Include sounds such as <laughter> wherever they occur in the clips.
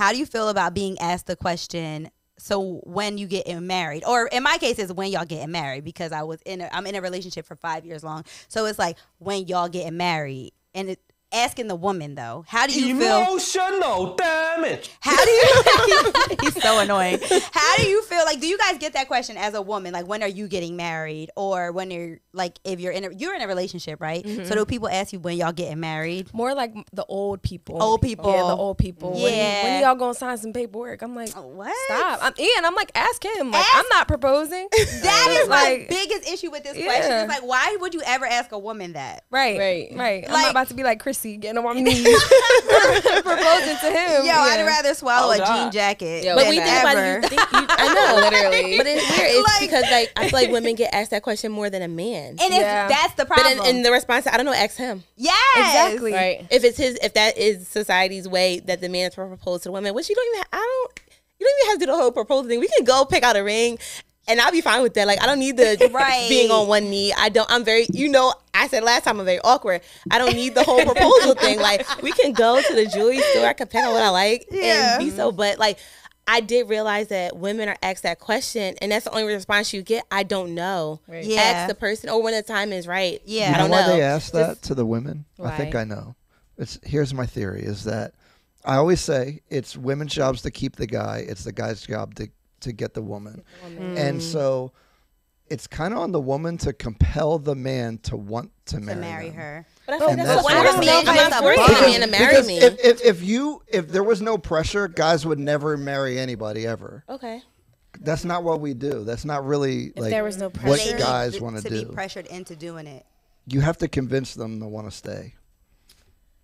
how do you feel about being asked the question? So when you get married, or in my case, is when y'all getting married because I was in a, I'm in a relationship for five years long. So it's like when y'all getting married, and it, asking the woman though, how do you feel? Emotional damage. How do you? <laughs> <laughs> he's so annoying. How do you feel? Like, do you guys get that question as a woman? Like, when are you getting married, or when you're like, if you're in a you're in a relationship, right? Mm-hmm. So do people ask you when y'all getting married? More like the old people. Old people. Yeah, the old people. When, Yeah. when y'all gonna sign some paperwork? I'm like, What? stop. I'm Ian. I'm like, ask him. Like, Ask- I'm not proposing. <laughs> That is my biggest issue with this Yeah. question. It's like, why would you ever ask a woman that? Right, Right. right, right. I'm not about to be like Chrissy getting on my knees proposing to him. Yo, I'd rather swallow Oh, a God. jean jacket. Yo, But than when you think about ever. it, you think you, I <laughs> know, Literally. But it's weird. It's Like- because like I feel like women <laughs> get asked that question more than a man. and it's, Yeah. that's the but problem. in, in the response, I don't know. Ask him yes, Exactly. Right. if it's his. If that is society's way that the man is to propose to the woman, which you don't even. I don't. You don't even have to do the whole proposal thing. We can go pick out a ring. And I'll be fine with that. Like I don't need the <laughs> Right. being on one knee. I don't. I'm very. You know, I said last time I'm very awkward. I don't need the whole proposal thing. Like we can go to the jewelry store. I can pick out what I like Yeah. and be so. But like I did realize that women are asked that question, and that's the only response you get. I don't know. Right. Yeah. Ask the person, or when the time is right. Yeah. I You You don't know why know. they ask that Just- to the women? I think I know. It's here's my theory: is that I always say it's women's jobs to keep the guy, it's the guy's job to to get the woman, and so it's kind of on the woman to compel the man to want to to marry, marry her. But I feel like that's that's why- I'm don't know saying. if I'm not a forcing a man to marry me. If, if if you if there was no pressure, guys would never marry anybody ever. okay. That's not what we do. That's not really like there was no what pressure- They need guys want to do. to be pressured into doing it. You have to convince them to want to stay.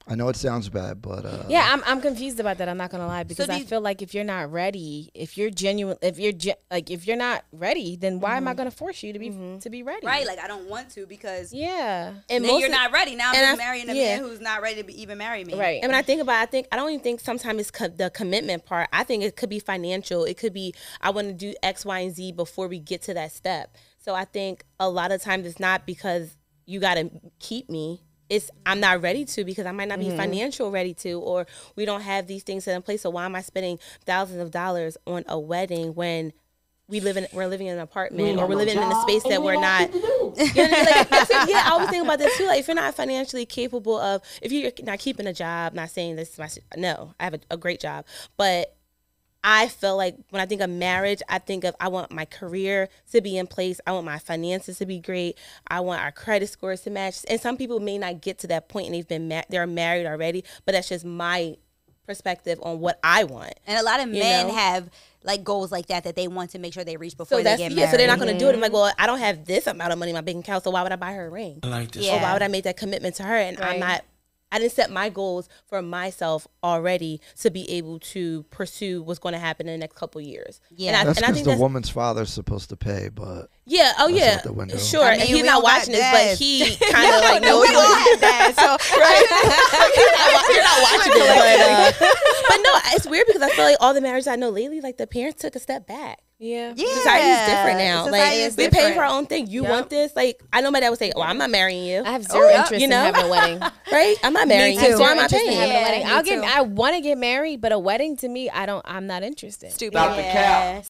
I know it sounds bad, but uh, Yeah, I'm I'm confused about that. I'm not gonna lie because do I feel like if you're not ready, if you're genuine, if you're ge- like if you're not ready, then why am I gonna force you to be to be ready? Right? Like I don't want to because Yeah. And then you're of- not ready. Now I'm and I- marrying a yeah. man who's not ready to be, even marry me. Right. And when I think about, it, I think I don't even think sometimes it's co- the commitment part. I think it could be financial. It could be I want to do X, Y, and Z before we get to that step. So I think a lot of times it's not because you got to keep me. It's I'm not ready to because I might not be financial ready to, or we don't have these things set in place. So why am I spending thousands of dollars on a wedding when we live in we're living in an apartment or we're living in a space that we're not <laughs> you know I mean? Like, yeah, I always think about this too. Like, if you're not financially capable of, if you're not keeping a job, not saying this is my, no, I have a, a great job, but I feel like when I think of marriage, I think of I want my career to be in place. I want my finances to be great. I want our credit scores to match. And some people may not get to that point and they've been ma- they're married already, but that's just my perspective on what I want. And a lot of men know? have like goals like that that they want to make sure they reach before So they that's get yeah. married. So they're not going to do it. I'm like, well, I don't have this amount of money in my bank account, so why would I buy her a ring? I like this. Yeah. or why would I make that commitment to her? And Right. I'm not. I didn't set my goals for myself already to be able to pursue what's going to happen in the next couple years. Yeah. and I, that's because think the that's woman's father's supposed to pay. But yeah. Oh yeah, out the window. sure. I and he's not watching this, but he <laughs> kind of like knows. we all had that. So <laughs> You're <laughs> not watching it, but, uh, but no, it's weird because I feel like all the marriages I know lately, like the parents took a step back. Yeah. yeah, Society's different now. Society like is we pay for our own thing. You want this? Like I know my dad would say, "Oh, I'm not marrying you." I have oh, zero yeah. interest You know? in having a <laughs> wedding. right? I'm not marrying you, so I'm not interest in paying. having a wedding. I'll get. too. I want to get married, but a wedding to me, I don't. I'm not interested. Stupid. Stop the cap.